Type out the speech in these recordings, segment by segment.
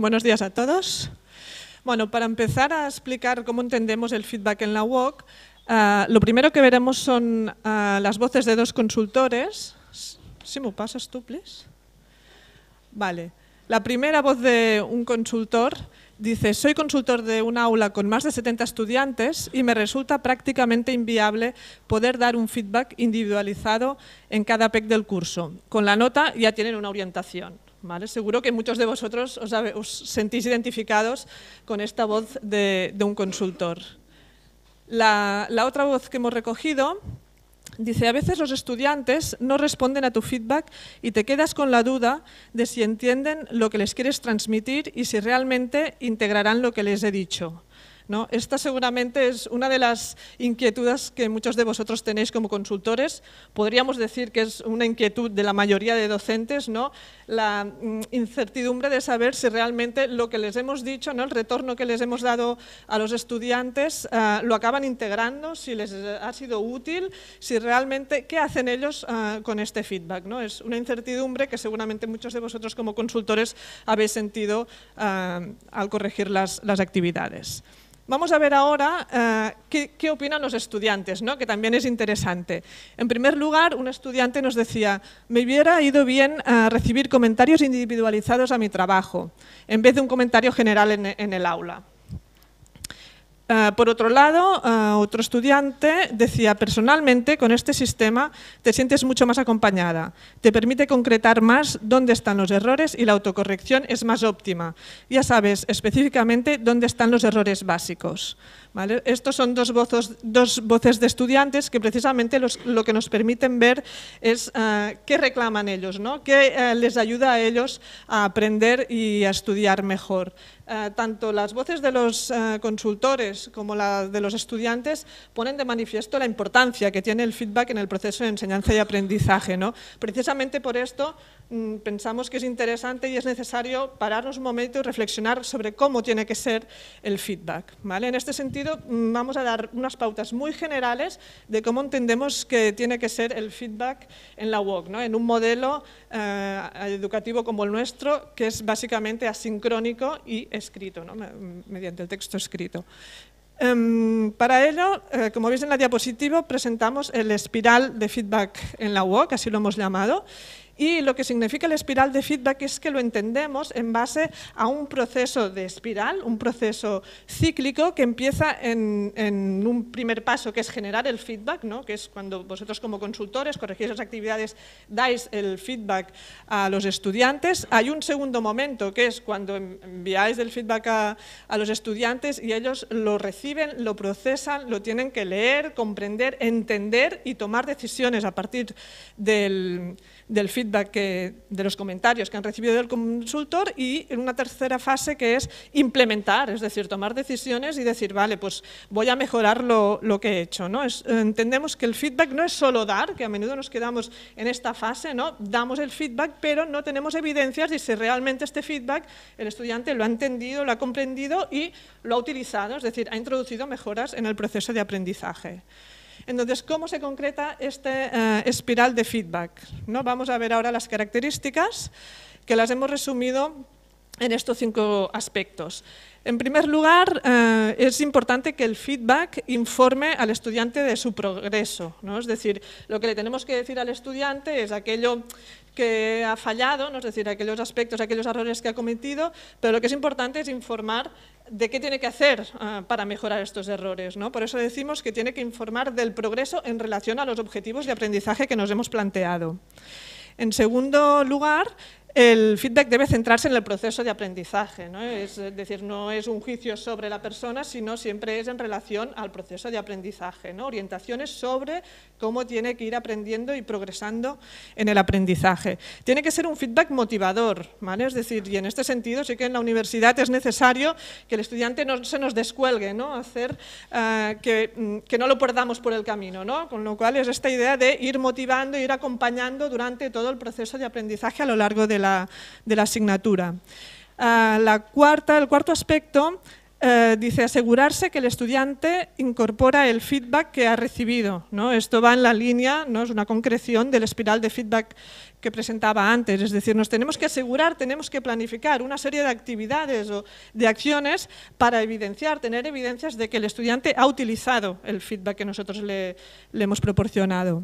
Buenos días a todos. Bueno, para empezar a explicar cómo entendemos el feedback en la WOC, uh, lo primero que veremos son uh, las voces de dos consultores. ¿Sí me pasas tú, please? Vale. La primera voz de un consultor dice, soy consultor de un aula con más de 70 estudiantes y me resulta prácticamente inviable poder dar un feedback individualizado en cada PEC del curso. Con la nota ya tienen una orientación. Seguro que muchos de vosotros os, sentís identificados con esta voz de, un consultor. La otra voz que hemos recogido Dice, a veces los estudiantes no responden a tu feedback y te quedas con la duda de si entienden lo que les quieres transmitir y si realmente integrarán lo que les he dicho. ¿No? Esta seguramente es una de las inquietudes que muchos de vosotros tenéis como consultores. Podríamos decir que es una inquietud de la mayoría de docentes, ¿no? la mm, incertidumbre de saber si realmente lo que les hemos dicho, ¿no? el retorno que les hemos dado a los estudiantes, uh, lo acaban integrando, si les ha sido útil, si realmente, ¿qué hacen ellos uh, con este feedback? ¿no? Es una incertidumbre que seguramente muchos de vosotros como consultores habéis sentido uh, al corregir las actividades. Vamos a ver ahora uh, qué, opinan los estudiantes, ¿no? que también es interesante. En primer lugar, un estudiante nos decía, me hubiera ido bien uh, recibir comentarios individualizados a mi trabajo, en vez de un comentario general en, en el aula. Uh, por otro lado, uh, otro estudiante decía, personalmente con este sistema te sientes mucho más acompañada, te permite concretar más dónde están los errores y la autocorrección es más óptima. Ya sabes específicamente dónde están los errores básicos. Estos son dos, voces, de estudiantes que precisamente lo que nos permiten ver es uh, qué reclaman ellos, ¿no? qué uh, les ayuda a ellos a aprender y a estudiar mejor. Uh, tanto las voces de los consultores como la de los estudiantes ponen de manifiesto la importancia que tiene el feedback en el proceso de enseñanza y aprendizaje. ¿no? Precisamente por esto mmm, pensamos que es interesante y es necesario pararnos un momento y reflexionar sobre cómo tiene que ser el feedback. ¿vale? En este sentido, vamos a dar unas pautas muy generales de cómo entendemos que tiene que ser el feedback en la UOC, ¿no? en un modelo eh, educativo como el nuestro, que es básicamente asincrónico y escrito, ¿no? mediante el texto escrito. Um, para ello, eh, como veis en la diapositiva, presentamos el espiral de feedback en la UOC, así lo hemos llamado, y lo que significa el espiral de feedback es que lo entendemos en base a un proceso de espiral, un proceso cíclico que empieza en, en un primer paso que es generar el feedback, ¿no? que es cuando vosotros como consultores corregís las actividades, dais el feedback a los estudiantes. Hay un segundo momento que es cuando enviáis el feedback a, a los estudiantes y ellos lo reciben, lo procesan, lo tienen que leer, comprender, entender y tomar decisiones a partir del del feedback de los comentarios que han recibido del consultor y en una tercera fase que es implementar, es decir, tomar decisiones y decir, vale, pues voy a mejorar lo, lo que he hecho. ¿no? Entendemos que el feedback no es solo dar, que a menudo nos quedamos en esta fase, ¿no? damos el feedback, pero no tenemos evidencias de si realmente este feedback el estudiante lo ha entendido, lo ha comprendido y lo ha utilizado, es decir, ha introducido mejoras en el proceso de aprendizaje. Entonces, ¿cómo se concreta este uh, espiral de feedback? ¿No? Vamos a ver ahora las características que las hemos resumido en estos cinco aspectos. En primer lugar, eh, es importante que el feedback informe al estudiante de su progreso. ¿no? Es decir, lo que le tenemos que decir al estudiante es aquello que ha fallado, ¿no? es decir, aquellos aspectos, aquellos errores que ha cometido, pero lo que es importante es informar de qué tiene que hacer uh, para mejorar estos errores. ¿no? Por eso decimos que tiene que informar del progreso en relación a los objetivos de aprendizaje que nos hemos planteado. En segundo lugar, el feedback debe centrarse en el proceso de aprendizaje, ¿no? es decir, no es un juicio sobre la persona, sino siempre es en relación al proceso de aprendizaje, ¿no? orientaciones sobre cómo tiene que ir aprendiendo y progresando en el aprendizaje. Tiene que ser un feedback motivador, ¿vale? es decir, y en este sentido sí que en la universidad es necesario que el estudiante no se nos descuelgue, ¿no? hacer uh, que, que, no lo perdamos por el camino, ¿no? con lo cual es esta idea de ir motivando, ir acompañando durante todo el proceso de aprendizaje a lo largo de la, de la asignatura. Uh, la cuarta, el cuarto aspecto eh, dice asegurarse que el estudiante incorpora el feedback que ha recibido. ¿no? Esto va en la línea, ¿no? es una concreción del espiral de feedback que presentaba antes. Es decir, nos tenemos que asegurar, tenemos que planificar una serie de actividades o de acciones para evidenciar, tener evidencias de que el estudiante ha utilizado el feedback que nosotros le hemos proporcionado.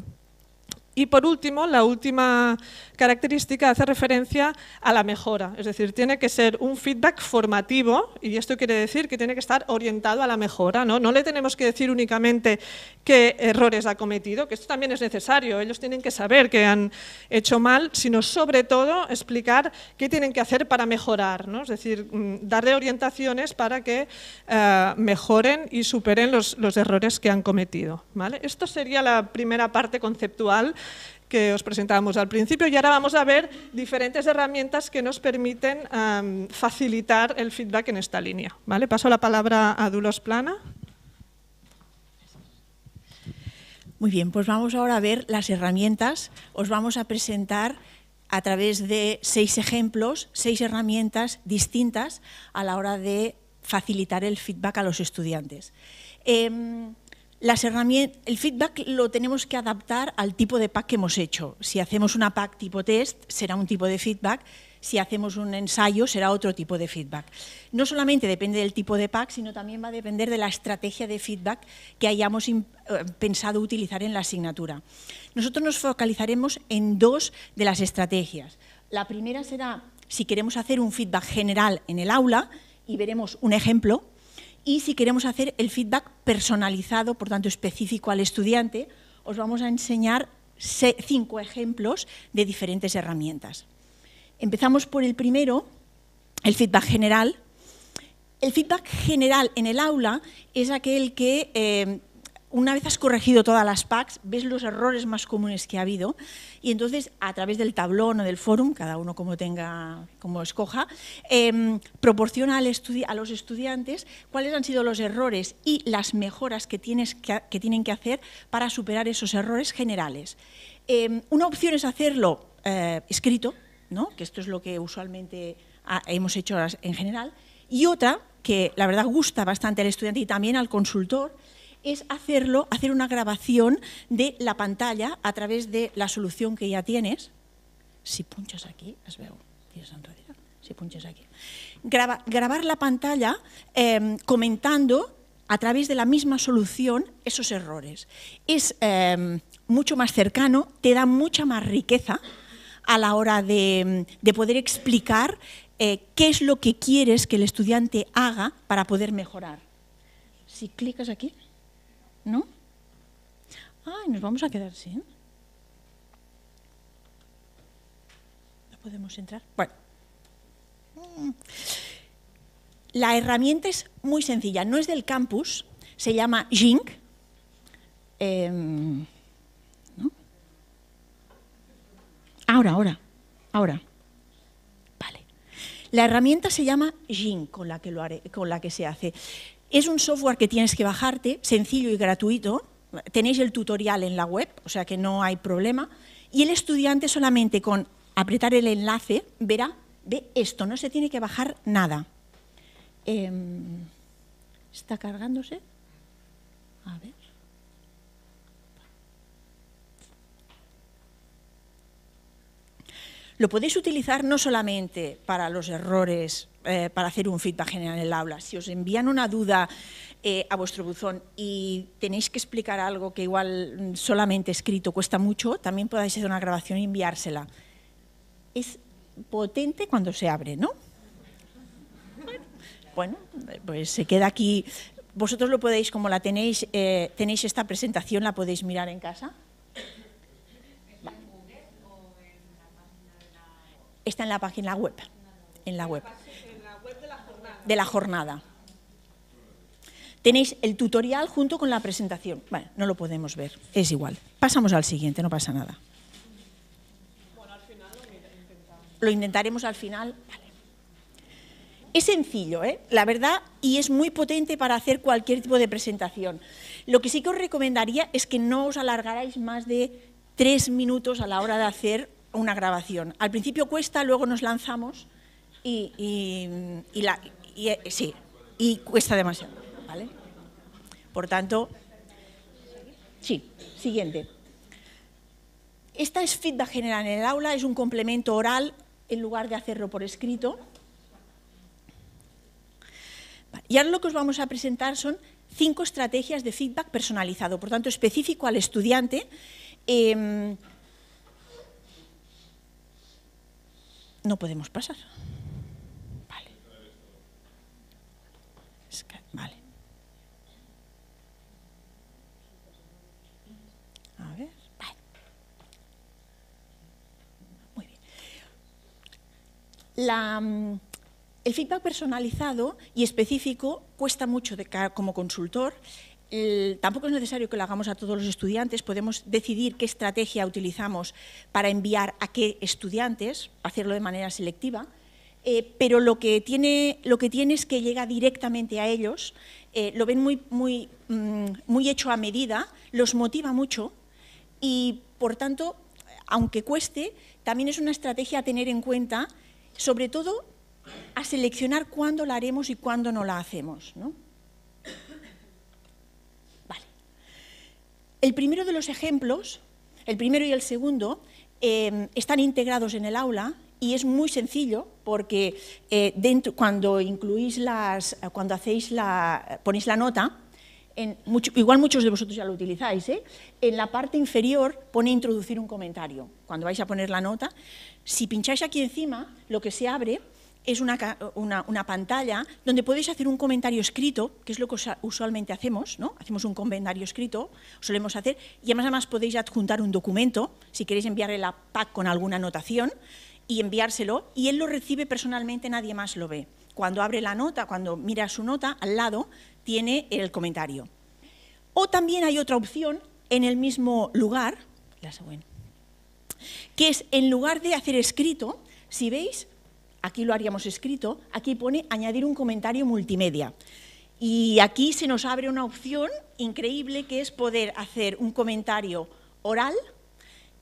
Y por último, la última característica hace referencia a la mejora, es decir, tiene que ser un feedback formativo y esto quiere decir que tiene que estar orientado a la mejora. No, no le tenemos que decir únicamente qué errores ha cometido, que esto también es necesario, ellos tienen que saber que han hecho mal, sino sobre todo explicar qué tienen que hacer para mejorar, ¿no? es decir, mm, darle orientaciones para que eh, mejoren y superen los, los errores que han cometido. ¿vale? Esto sería la primera parte conceptual que os presentábamos al principio y ahora vamos a ver diferentes herramientas que nos permiten facilitar el feedback en esta línea. ¿vale? Paso la palabra a Dulos Plana. Muy bien, pues vamos ahora a ver las herramientas. Os vamos a presentar a través de seis ejemplos, seis herramientas distintas a la hora de facilitar el feedback a los estudiantes. Em, el feedback lo tenemos que adaptar al tipo de pack que hemos hecho. Si hacemos una pack tipo test, será un tipo de feedback. Si hacemos un ensayo, será otro tipo de feedback. No solamente depende del tipo de pack, sino también va a depender de la estrategia de feedback que hayamos eh, pensado utilizar en la asignatura. Nosotros nos focalizaremos en dos de las estrategias. La primera será si queremos hacer un feedback general en el aula y veremos un ejemplo y si queremos hacer el feedback personalizado, por tanto específico al estudiante, os vamos a enseñar cinco ejemplos de diferentes herramientas. Empezamos por el primero, el feedback general. El feedback general en el aula es aquel que eh, una vez has corregido todas las packs, ves los errores más comunes que ha habido y entonces a través del tablón o del forum, cada uno como tenga, como escoja, em, proporciona a los estudiantes cuáles han sido los errores y las mejoras que, tienen que hacer para superar esos errores generales. Em, una opción es hacerlo eh, escrito, que esto es lo que usualmente hemos hecho en general, y otra que la verdad gusta bastante al estudiante y también al consultor, es hacerlo, hacer una grabación de la pantalla a través de la solución que ya tienes. Si punchas aquí, es veu, si punches aquí. grabar la pantalla em, comentando a través de la misma solución esos errores. Es em, mucho más cercano, te da mucha más riqueza a la hora de, poder explicar eh, qué es lo que quieres que el estudiante haga para poder mejorar. Si clicas aquí, ¿no? Ay, nos vamos a quedar sin. No podemos entrar. Bueno. Mm. La herramienta es muy sencilla, no es del campus, se llama Jink. Em, ahora, ahora, ahora. Vale. La herramienta se llama Jink con la que, lo con la que se hace. Es un software que tienes que bajarte, sencillo y gratuito. Tenéis el tutorial en la web, o sea que no hay problema. Y el estudiante solamente con apretar el enlace verá, ve esto, no se tiene que bajar nada. Em, ¿Está cargándose? A ver. Lo podéis utilizar no solamente para los errores, eh, para hacer un feedback general en el aula. Si os envían una duda eh, a vuestro buzón y tenéis que explicar algo que igual solamente escrito cuesta mucho, también podéis hacer una grabación y enviársela. Es potente cuando se abre, ¿no? Bueno, pues se queda aquí. Vosotros lo podéis, como la tenéis, eh, tenéis esta presentación, la podéis mirar en casa. Está en la página web. En la web. de la jornada. Tenéis el tutorial junto con la presentación. Bueno, no lo podemos ver, es igual. Pasamos al siguiente, no pasa nada. lo, intentaremos al final. Es sencillo, ¿eh? la verdad, y es muy potente para hacer cualquier tipo de presentación. Lo que sí que os recomendaría es que no os alargarais más de tres minutos a la hora de hacer una grabación. Al principio cuesta, luego nos lanzamos y, la, eh, sí, y cuesta demasiado. ¿vale? Por tanto, sí, siguiente. Esta es feedback general en el aula, es un complemento oral en lugar de hacerlo por escrito. Y ahora lo que os vamos a presentar son cinco estrategias de feedback personalizado, por tanto específico al estudiante. Em, no podemos pasar. Vale. Vale. A ver. Vale. Muy bien. La, mm, el feedback personalizado y específico cuesta mucho de, como consultor. Tampoco es necesario que lo hagamos a todos los estudiantes, podemos decidir qué estrategia utilizamos para enviar a qué estudiantes, hacerlo de manera selectiva, eh, pero lo que, tiene, lo que tiene es que llega directamente a ellos, eh, lo ven muy, muy, mm, muy hecho a medida, los motiva mucho y, por tanto, aunque cueste, también es una estrategia a tener en cuenta, sobre todo a seleccionar cuándo la haremos y cuándo no la hacemos. Vale. El primero de los ejemplos, el primero y el segundo, eh, están integrados en el aula y es muy sencillo porque eh, dentro, cuando incluís las, cuando hacéis la, ponéis la nota, igual muchos de vosotros ya lo utilizáis, ¿eh? en la parte inferior pone introducir un comentario. Cuando vais a poner la nota, si pincháis aquí encima, lo que se abre es una, pantalla donde podéis hacer un comentario escrito, que es lo que usualmente hacemos, ¿no? Hacemos un comentario escrito, solemos hacer, y además, además podéis adjuntar un documento, si queréis enviarle la PAC con alguna anotación, y enviárselo, y él lo recibe personalmente, nadie más lo ve. Cuando abre la nota, cuando mira su nota, al lado tiene el comentario. O también hay otra opción en el mismo lugar, que es en lugar de hacer escrito, si veis, aquí lo haríamos escrito, aquí pone añadir un comentario multimedia. Y aquí se nos abre una opción increíble que es poder hacer un comentario oral,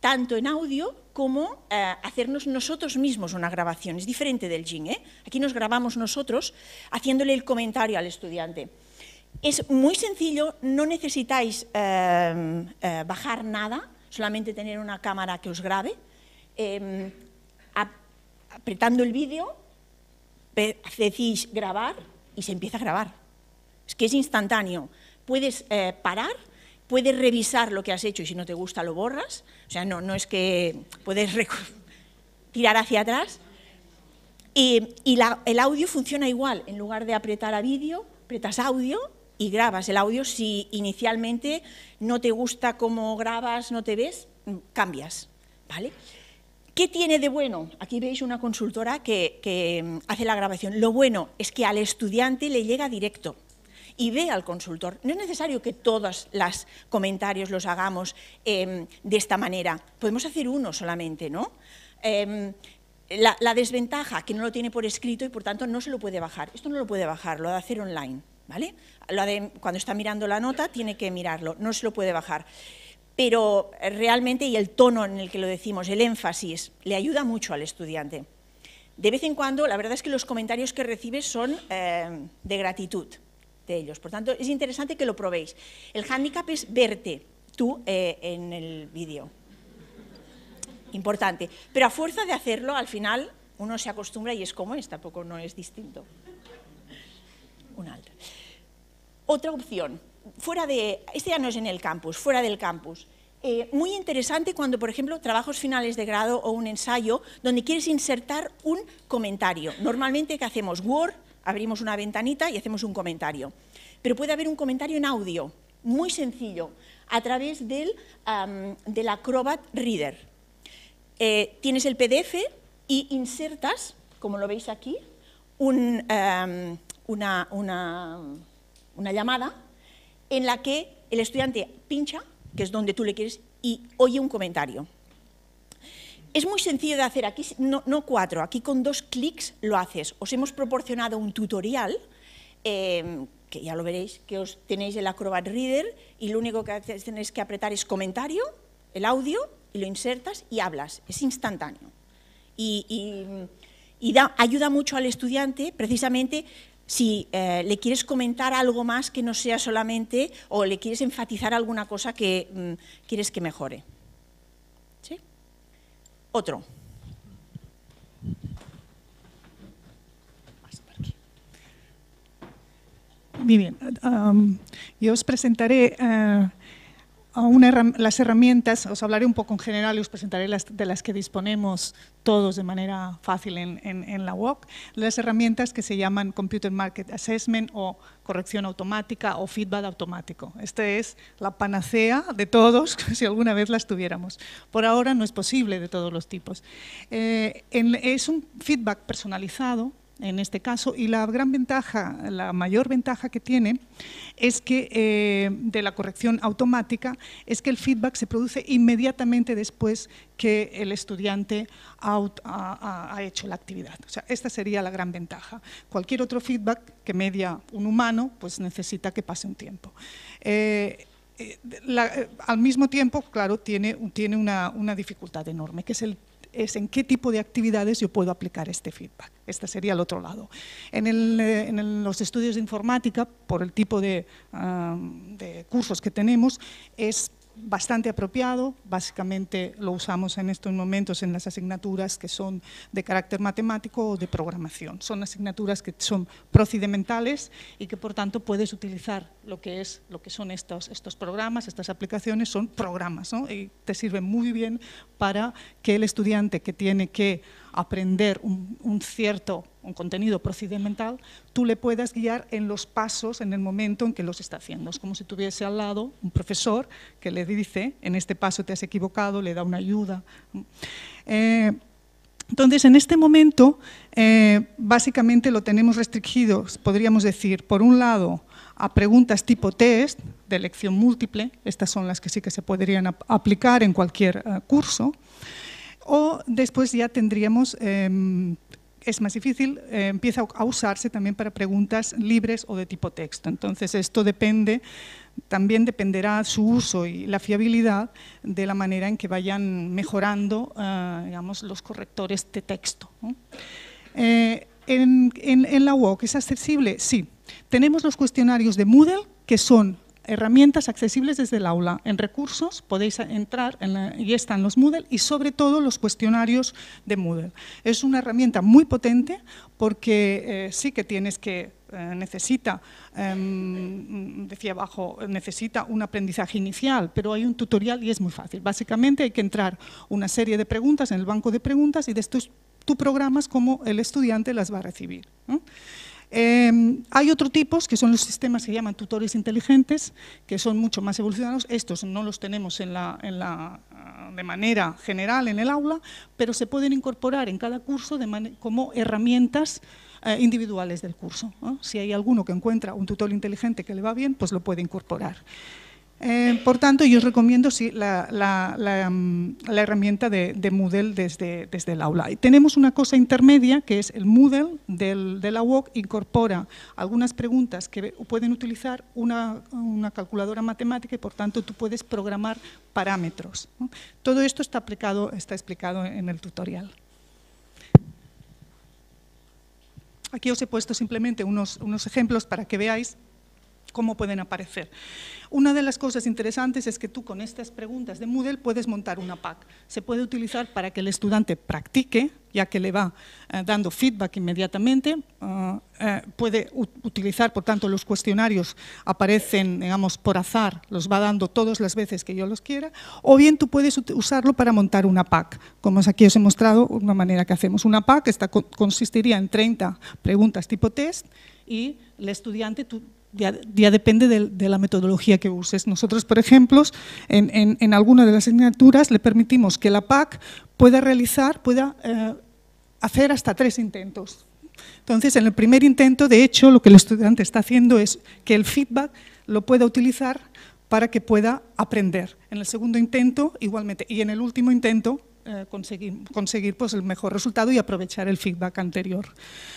tanto en audio como eh, hacernos nosotros mismos una grabación. Es diferente del Jing. ¿eh? Aquí nos grabamos nosotros haciéndole el comentario al estudiante. Es muy sencillo, no necesitáis eh, bajar nada, solamente tener una cámara que os grabe. Apretando el vídeo, decís grabar y se empieza a grabar. Es que es instantáneo. Puedes eh, parar, puedes revisar lo que has hecho y si no te gusta lo borras. O sea, no, no es que puedes tirar hacia atrás. Y, el audio funciona igual. En lugar de apretar a vídeo, apretas audio y grabas el audio. Si inicialmente no te gusta cómo grabas, no te ves, cambias. ¿vale? ¿Qué tiene de bueno? Aquí veis una consultora que, mm, hace la grabación. Lo bueno es que al estudiante le llega directo y ve al consultor. No es necesario que todos los comentarios los hagamos em, de esta manera. Podemos hacer uno solamente, ¿no? Em, la, desventaja, que no lo tiene por escrito y por tanto no se lo puede bajar. Esto no lo puede bajar, lo de hacer online, ¿vale? cuando está mirando la nota tiene que mirarlo, no se lo puede bajar pero realmente, y el tono en el que lo decimos, el énfasis, le ayuda mucho al estudiante. De vez en cuando, la verdad es que los comentarios que recibes son eh, de gratitud de ellos. Por tanto, es interesante que lo probéis. El hándicap es verte tú eh, en el vídeo. Importante. Pero a fuerza de hacerlo, al final uno se acostumbra y es como es, tampoco no es distinto. Un. Otra opción, fuera de, este ya no es en el campus, fuera del campus. Eh, muy interesante cuando, por ejemplo, trabajos finales de grado o un ensayo donde quieres insertar un comentario. Normalmente, ¿qué hacemos? Word, abrimos una ventanita y hacemos un comentario. Pero puede haber un comentario en audio, muy sencillo, a través del, Acrobat Reader. Eh, tienes el PDF y insertas, como lo veis aquí, una, una llamada en la que el estudiante pincha, que es donde tú le quieres, y oye un comentario. Es muy sencillo de hacer, aquí no, cuatro, aquí con dos clics lo haces. Os hemos proporcionado un tutorial, em, que ya lo veréis, que os tenéis el Acrobat Reader y lo único que tenéis que apretar es comentario, el audio, y lo insertas y hablas, es instantáneo. Y, ayuda mucho al estudiante precisamente si eh, le quieres comentar algo más que no sea solamente, o le quieres enfatizar alguna cosa que mm, quieres que mejore. ¿Sí? Otro. Muy bien. yo os presentaré uh, las herramientas, os hablaré un poco en general y os presentaré las, de las que disponemos todos de manera fácil en, en, la WOC, las herramientas que se llaman Computer Market Assessment o corrección automática o feedback automático. Esta es la panacea de todos, si alguna vez las tuviéramos. Por ahora no es posible de todos los tipos. Eh, es un feedback personalizado en este caso, y la gran ventaja, la mayor ventaja que tiene es que eh, de la corrección automática es que el feedback se produce inmediatamente después que el estudiante ha, hecho la actividad. O sea, esta sería la gran ventaja. Cualquier otro feedback que media un humano, pues necesita que pase un tiempo. Eh, eh, al mismo tiempo, claro, tiene, tiene una, una dificultad enorme, que es el es en qué tipo de actividades yo puedo aplicar este feedback. Este sería el otro lado. En, eh, los estudios de informática, por el tipo de, ah, de cursos que tenemos, es bastante apropiado, básicamente lo usamos en estos momentos en las asignaturas que son de carácter matemático o de programación. Son asignaturas que son procedimentales y que por tanto puedes utilizar lo que, es, lo que son estos, estos programas, estas aplicaciones. Son programas y te sirven muy bien para que el estudiante que tiene que aprender un, cierto un contenido procedimental, tú le puedas guiar en los pasos en el momento en que los está haciendo. Es como si tuviese al lado un profesor que le dice, en este paso te has equivocado, le da una ayuda. Eh, entonces, en este momento, eh, básicamente lo tenemos restringido, podríamos decir, por un lado, a preguntas tipo test, de elección múltiple, estas son las que sí que se podrían aplicar en cualquier eh, curso, o después ya tendríamos, em, es más difícil, eh, empieza a usarse también para preguntas libres o de tipo texto. Entonces esto depende, también dependerá su uso y la fiabilidad de la manera en que vayan mejorando eh, digamos, los correctores de texto. Eh, en, la UOC, ¿es accesible? Sí. Tenemos los cuestionarios de Moodle, que son herramientas accesibles desde el aula. En recursos podéis entrar y están los Moodle y sobre todo los cuestionarios de Moodle. Es una herramienta muy potente porque eh, sí que tienes que eh, necesita, em, decía abajo, necesita un aprendizaje inicial, pero hay un tutorial y es muy fácil. Básicamente hay que entrar una serie de preguntas en el banco de preguntas y después tú programas cómo el estudiante las va a recibir. Em, hay otros tipos, que son los sistemas que se llaman tutores inteligentes, que son mucho más evolucionados. Estos no los tenemos ah, de manera general en el aula, pero se pueden incorporar en cada curso como herramientas eh, individuales del curso. Si hay alguno que encuentra un tutor inteligente que le va bien, pues lo puede incorporar. Eh, por tanto, yo os recomiendo sí, la, mm, herramienta de, Moodle desde, el aula. Tenemos una cosa intermedia, que es el Moodle del, de la UOC, incorpora algunas preguntas que pueden utilizar una, calculadora matemática y, por tanto, tú puedes programar parámetros. Todo esto está, aplicado, está explicado en el tutorial. Aquí os he puesto simplemente unos ejemplos para que veáis cómo pueden aparecer. Una de las cosas interesantes es que tú con estas preguntas de Moodle puedes montar una PAC. Se puede utilizar para que el estudiante practique, ya que le va eh, dando feedback inmediatamente. Ah, eh, puede utilizar, por tanto, los cuestionarios aparecen, digamos, por azar, los va dando todas las veces que yo los quiera. O bien tú puedes usarlo para montar una PAC. Como aquí os he mostrado, una manera que hacemos una PAC, esta consistiría en 30 preguntas tipo test y el estudiante, tú ya, depende de, la metodología que uses. Nosotros, por ejemplo, en, en, alguna de las asignaturas le permitimos que la PAC pueda realizar, pueda eh, hacer hasta tres intentos. Entonces, en el primer intento, de hecho, lo que el estudiante está haciendo es que el feedback lo pueda utilizar para que pueda aprender. En el segundo intento, igualmente. Y en el último intento, eh, conseguir, conseguir pues, el mejor resultado y aprovechar el feedback anterior.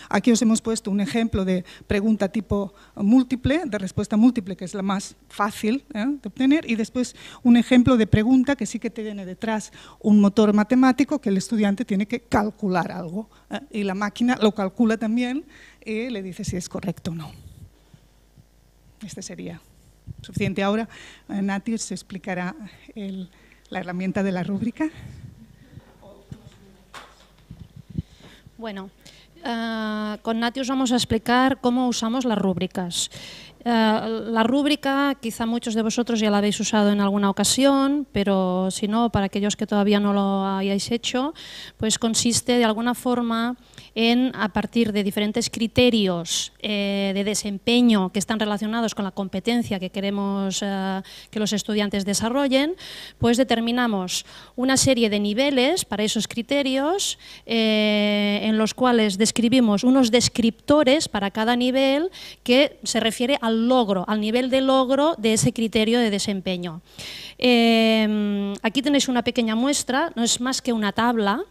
Aquí os hemos puesto un ejemplo de pregunta tipo múltiple, de respuesta múltiple, que es la más fácil ¿eh? de obtener, y después un ejemplo de pregunta que sí que tiene detrás un motor matemático que el estudiante tiene que calcular algo, ¿eh? y la máquina lo calcula también, y le dice si es correcto o no. Este sería suficiente. Ahora Nati se explicará la herramienta de la rúbrica. Bueno, uh, con Nati os vamos a explicar cómo usamos las rúbricas. Uh, la rúbrica, quizá muchos de vosotros ya la habéis usado en alguna ocasión, pero si no, para aquellos que todavía no lo hayáis hecho, pues consiste de alguna forma en, a partir de diferentes criterios eh, de desempeño que están relacionados con la competencia que queremos eh, que los estudiantes desarrollen, pues determinamos una serie de niveles para esos criterios eh, en los cuales describimos unos descriptores para cada nivel que se refiere al logro, al nivel de logro de ese criterio de desempeño. aquí tenéis una pequeña muestra, no es más que una tabla.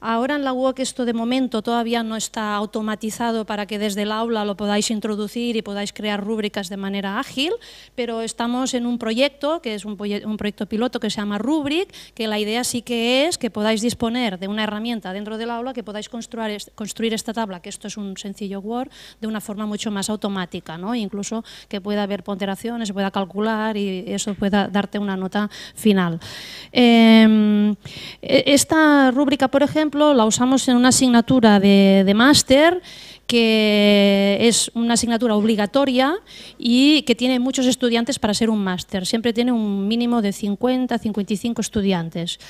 Ahora en la UOC esto de momento todavía no está automatizado para que desde el aula lo podáis introducir y podáis crear rúbricas de manera ágil, pero estamos en un proyecto, que es un, proyecto piloto que se llama Rubric, que la idea sí que es que podáis disponer de una herramienta dentro del aula que podáis construir, esta tabla, que esto es un sencillo Word, de una forma mucho más automática, ¿no? incluso que pueda haber ponderaciones, pueda calcular y eso pueda darte una nota final. Em, e, esta rúbrica, por ejemplo, la usamos en una asignatura de de, máster que es una asignatura obligatoria y que tiene muchos estudiantes para ser un máster. Siempre tiene un mínimo de 50, 55 estudiantes.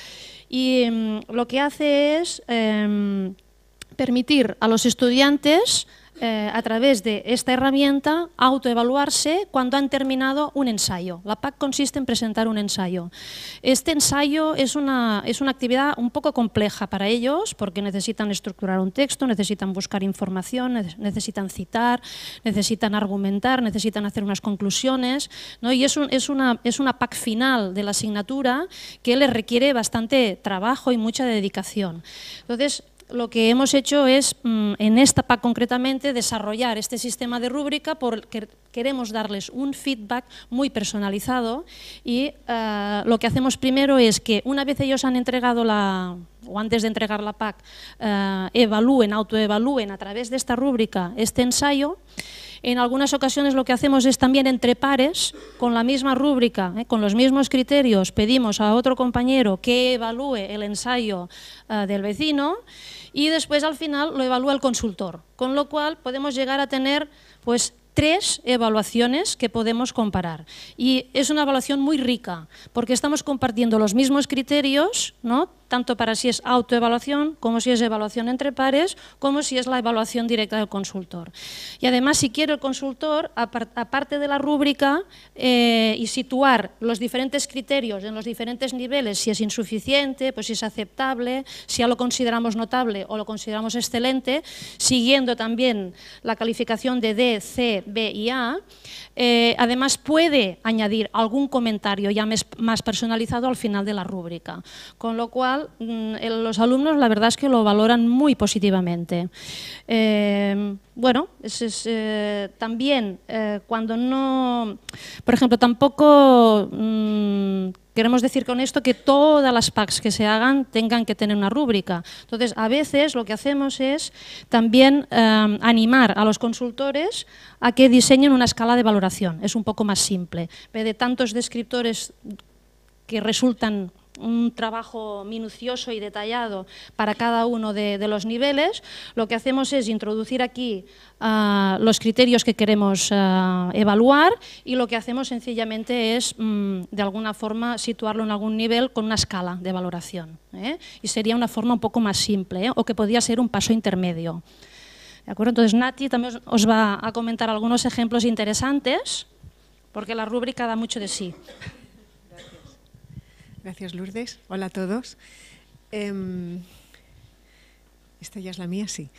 Y em, lo que hace es em, permitir a los estudiantes eh, a través de esta herramienta autoevaluarse cuando han terminado un ensayo. La PAC consiste en presentar un ensayo. Este ensayo es una, es una actividad un poco compleja para ellos porque necesitan estructurar un texto, necesitan buscar información, necesitan citar, necesitan argumentar, necesitan hacer unas conclusiones ¿no? y es, es, una, es una PAC final de la asignatura que les requiere bastante trabajo y mucha dedicación. Entonces, lo que hemos hecho es, mm, en esta PAC concretamente, desarrollar este sistema de rúbrica porque queremos darles un feedback muy personalizado y eh, lo que hacemos primero es que una vez ellos han entregado la, o antes de entregar la PAC, eh, evalúen, autoevalúen a través de esta rúbrica este ensayo, en algunas ocasiones lo que hacemos es también entre pares, con la misma rúbrica, eh, con los mismos criterios, pedimos a otro compañero que evalúe el ensayo del vecino y después al final lo evalúa el consultor, con lo cual podemos llegar a tener pues tres evaluaciones que podemos comparar. Y es una evaluación muy rica, porque estamos compartiendo los mismos criterios, ¿no? Tanto para si es autoevaluación, como si es evaluación entre pares, como si es la evaluación directa del consultor. Y además, si quiere el consultor, aparte de la rúbrica, eh, y situar los diferentes criterios en los diferentes niveles, si es insuficiente, pues si es aceptable, si ya lo consideramos notable o lo consideramos excelente, siguiendo también la calificación de D, C, B y A, eh, además puede añadir algún comentario ya más personalizado al final de la rúbrica, con lo cual mm, los alumnos la verdad es que lo valoran muy positivamente. Eh, bueno, eh, también cuando no, por ejemplo, tampoco mm, queremos decir con esto que todas las packs que se hagan tengan que tener una rúbrica. Entonces, a veces lo que hacemos es también animar a los consultores a que diseñen una escala de valoración. Es un poco más simple. De tantos descriptores que resultan un trabajo minucioso y detallado para cada uno de, los niveles, lo que hacemos es introducir aquí ah, los criterios que queremos ah, evaluar y lo que hacemos sencillamente es, mm, de alguna forma, situarlo en algún nivel con una escala de valoración. ¿eh? Y sería una forma un poco más simple, ¿eh? o que podría ser un paso intermedio. ¿De acuerdo? Entonces, Nati también os va a comentar algunos ejemplos interesantes, porque la rúbrica da mucho de sí. Gracias, Lourdes. Hola a todos. Em, esta ya es la mía, sí.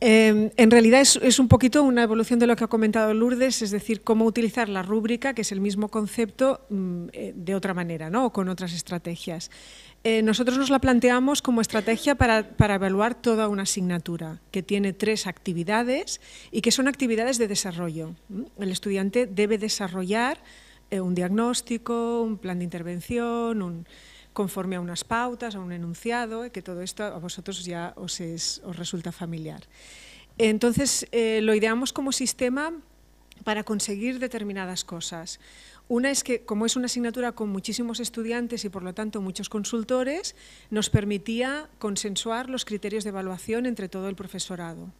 Em, en realidad es, un poquito una evolución de lo que ha comentado Lourdes, es decir, cómo utilizar la rúbrica, que es el mismo concepto, mm, eh, de otra manera, ¿no? o con otras estrategias. Eh, nosotros nos la planteamos como estrategia para, evaluar toda una asignatura, que tiene tres actividades y que son actividades de desarrollo. El estudiante debe desarrollar un diagnóstico, un plan de intervención, conforme a unas pautas, a un enunciado, que todo esto a vosotros ya os, os resulta familiar. Entonces, eh, lo ideamos como sistema para conseguir determinadas cosas. Una es que, como es una asignatura con muchísimos estudiantes y por lo tanto muchos consultores, nos permitía consensuar los criterios de evaluación entre todo el profesorado.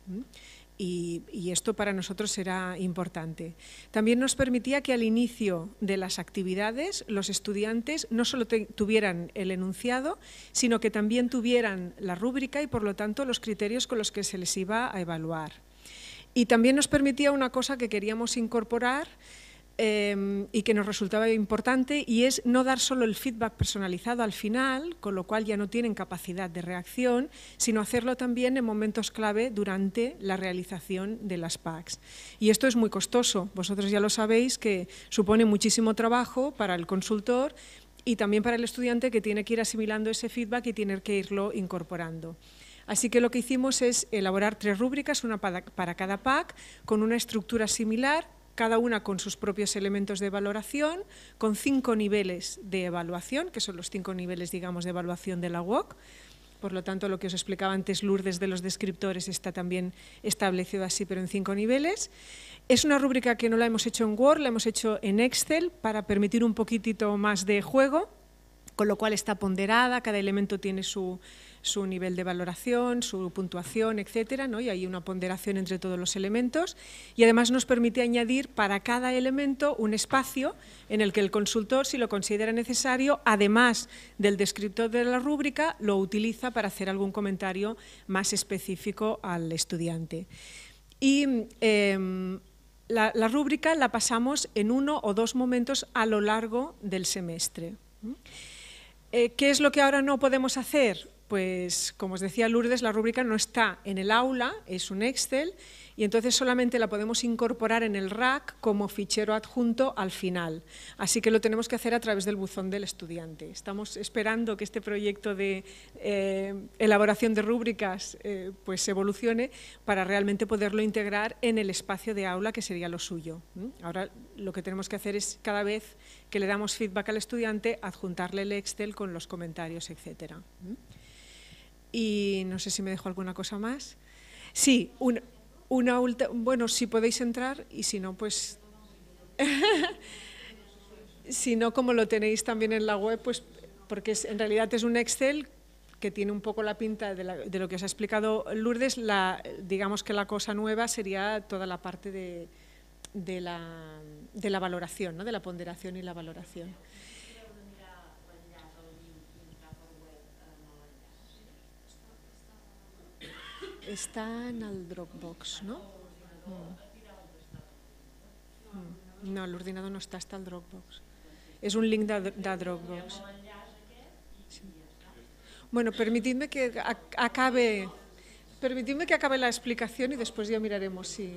Y, esto para nosotros era importante. También nos permitía que al inicio de las actividades los estudiantes no solo tuvieran el enunciado, sino que también tuvieran la rúbrica y por lo tanto los criterios con los que se les iba a evaluar. Y también nos permitía una cosa que queríamos incorporar, Em, y que nos resultaba importante y es no dar solo el feedback personalizado al final, con lo cual ya no tienen capacidad de reacción, sino hacerlo también en momentos clave durante la realización de las PACs. Y esto es muy costoso, vosotros ya lo sabéis que supone muchísimo trabajo para el consultor y también para el estudiante que tiene que ir asimilando ese feedback y tiene que irlo incorporando. Así que lo que hicimos es elaborar tres rúbricas, una para cada PAC, con una estructura similar cada una con sus propios elementos de valoración, con cinco niveles de evaluación, que son los cinco niveles, digamos, de evaluación de la UOC. Por lo tanto, lo que os explicaba antes Lourdes de los descriptores está también establecido así, pero en cinco niveles. Es una rúbrica que no la hemos hecho en Word, la hemos hecho en Excel para permitir un poquitito más de juego, con lo cual está ponderada, cada elemento tiene su, nivel de valoración, su puntuación, etcétera, ¿no? y hay una ponderación entre todos los elementos. Y además nos permite añadir para cada elemento un espacio en el que el consultor, si lo considera necesario, además del descriptor de la rúbrica, lo utiliza para hacer algún comentario más específico al estudiante. Y em, la, rúbrica la pasamos en uno o dos momentos a lo largo del semestre. Eh, ¿Qué es lo que ahora no podemos hacer? pues como os decía Lourdes, la rúbrica no está en el aula, es un Excel, y entonces solamente la podemos incorporar en el RAC como fichero adjunto al final. Así que lo tenemos que hacer a través del buzón del estudiante. Estamos esperando que este proyecto de eh, elaboración de rúbricas eh, pues evolucione para realmente poderlo integrar en el espacio de aula, que sería lo suyo. Ahora lo que tenemos que hacer es cada vez que le damos feedback al estudiante, adjuntarle el Excel con los comentarios, etcétera. Y no sé si me dejo alguna cosa más. Sí, una, bueno, si podéis entrar y si no, pues... si no, como lo tenéis también en la web, pues porque en realidad es un Excel que tiene un poco la pinta de, lo que os ha explicado Lourdes, la, digamos que la cosa nueva sería toda la parte de, de, la, de la valoración, ¿no? de la ponderación y la valoración. Está en el Dropbox, no? Mm. Mm. No, l'ordinador no està, està al Dropbox. És un link de, Dropbox. Bueno, permitidme que acabe, permitidme que acabe la explicación y después ya miraremos si...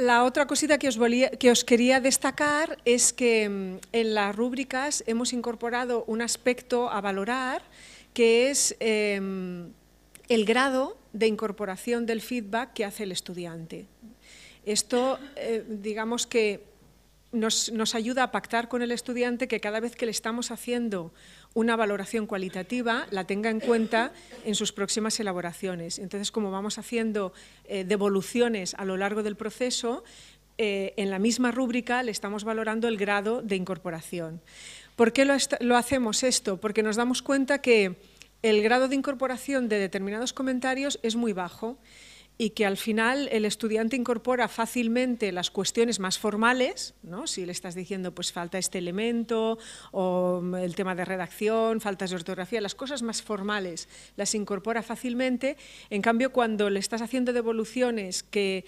La otra cosita que os, que os quería destacar es que mm, en las rúbricas hemos incorporado un aspecto a valorar que es em, el grado de incorporación del feedback que hace el estudiante. Esto, eh, digamos que nos, ayuda a pactar con el estudiante que cada vez que le estamos haciendo una valoración cualitativa la tenga en cuenta en sus próximas elaboraciones. Entonces, como vamos haciendo eh, devoluciones a lo largo del proceso, eh, en la misma rúbrica le estamos valorando el grado de incorporación. ¿Por qué lo hacemos esto? Porque nos damos cuenta que el grado de incorporación de determinados comentarios es muy bajo y que al final el estudiante incorpora fácilmente las cuestiones más formales, ¿no? si le estás diciendo pues falta este elemento o el tema de redacción, faltas de ortografía, las cosas más formales las incorpora fácilmente, en cambio cuando le estás haciendo devoluciones que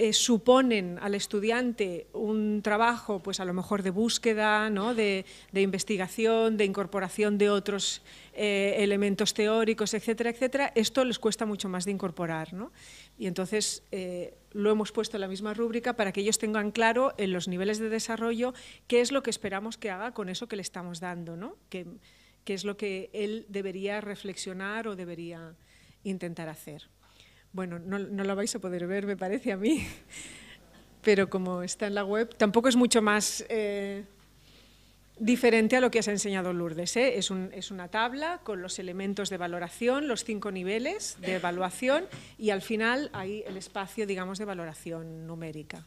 eh, suponen al estudiante un trabajo, pues a lo mejor de búsqueda, ¿no? de, investigación, de incorporación de otros eh, elementos teóricos, etcétera, etcétera, esto les cuesta mucho más de incorporar. ¿no? Y entonces eh, lo hemos puesto en la misma rúbrica para que ellos tengan claro en los niveles de desarrollo qué es lo que esperamos que haga con eso que le estamos dando, ¿no? qué, qué es lo que él debería reflexionar o debería intentar hacer. Bueno, no, no lo vais a poder ver, me parece a mí, pero como está en la web, tampoco es mucho más... Eh, diferente a lo que has enseñado Lourdes. ¿eh? Es, un, es, una tabla con los elementos de valoración, los cinco niveles de evaluación y al final hay el espacio, digamos, de valoración numérica.